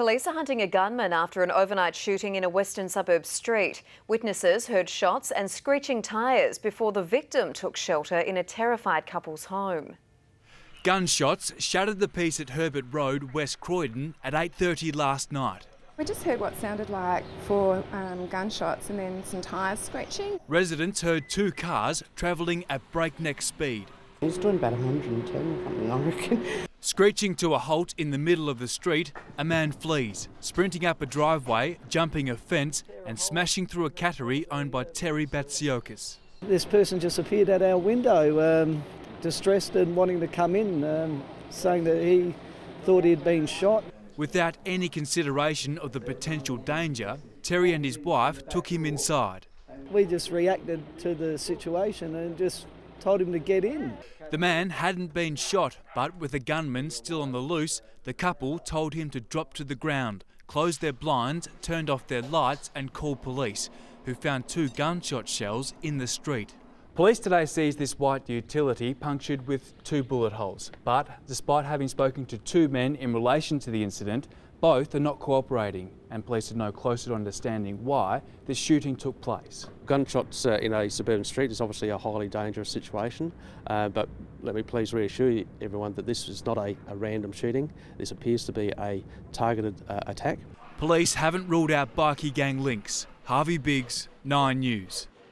Police are hunting a gunman after an overnight shooting in a western suburb street. Witnesses heard shots and screeching tyres before the victim took shelter in a terrified couple's home. Gunshots shattered the peace at Herbert Road, West Croydon at 8.30 last night. We just heard what sounded like four um, gunshots and then some tyres screeching. Residents heard two cars travelling at breakneck speed. He's doing about 110 or something, I reckon. Screeching to a halt in the middle of the street, a man flees, sprinting up a driveway, jumping a fence and smashing through a cattery owned by Terry Batsiokis. This person just appeared at our window, um, distressed and wanting to come in, um, saying that he thought he'd been shot. Without any consideration of the potential danger, Terry and his wife took him inside. We just reacted to the situation and just told him to get in. The man hadn't been shot, but with the gunman still on the loose, the couple told him to drop to the ground, close their blinds, turned off their lights, and called police, who found two gunshot shells in the street. Police today seized this white utility punctured with two bullet holes, but despite having spoken to two men in relation to the incident, both are not cooperating, and police have no closer to understanding why this shooting took place. Gunshots uh, in a suburban street is obviously a highly dangerous situation, uh, but let me please reassure you, everyone that this is not a, a random shooting. This appears to be a targeted uh, attack. Police haven't ruled out bikie gang links. Harvey Biggs, 9 News.